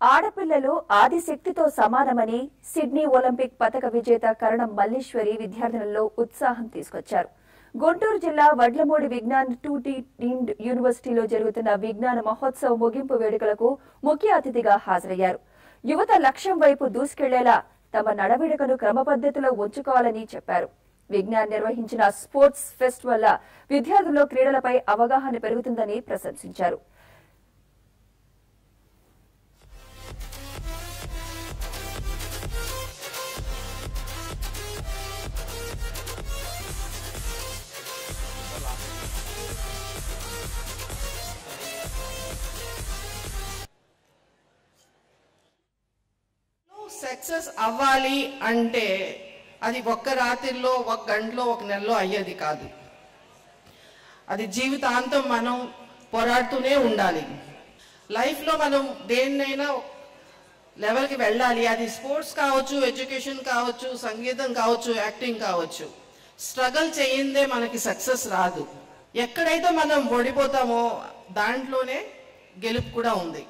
ఆడపిల్లలు ఆదిశక్తితో సమానమని Sydney Olympic పతక విజేత కరణం మల్లీశ్వరి విద్యార్థులలో ఉత్సాహం తీసుకొచ్చారు. గుంటూరు జిల్లా వడ్లమూడి విజ్ఞాన్ టూ డీమ్డ్ యూనివర్సిటీలో జరుగుతున్న విజ్ఞాన మహోత్సవ ముగింపు వేడుకలకు ముఖ్య అతిథిగా హాజరయ్యారు. యువత లక్ష్యం వైపు దూసుకెళ్ళేలా తమ నడవడికను క్రమపద్ధతిలో ఉంచుకోవాలని చెప్పారు. విజ్ఞాన్ నిర్వహించిన స్పోర్ట్స్ ఫెస్ట్ వల్ల విద్యార్థుల్లో క్రీడలపై అవగాహన పెరుగుతుందని ప్రశంసించారు. సక్సెస్ అవ్వాలి అంటే అది ఒక్క రాత్రిలో ఒక గంటలో ఒక నెలలో అయ్యేది కాదు. అది జీవితాంతం మనం పోరాడుతూనే ఉండాలి. లైఫ్లో మనం దేన్నైనా లెవెల్కి వెళ్ళాలి. అది స్పోర్ట్స్ కావచ్చు ఎడ్యుకేషన్ కావచ్చు సంగీతం కావచ్చు యాక్టింగ్ కావచ్చు. స్ట్రగల్ చేయిందే మనకి సక్సెస్ రాదు. ఎక్కడైతే మనం ఓడిపోతామో దాంట్లోనే గెలుపు కూడా ఉంది.